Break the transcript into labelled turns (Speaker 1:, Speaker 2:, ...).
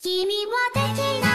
Speaker 1: 君はできない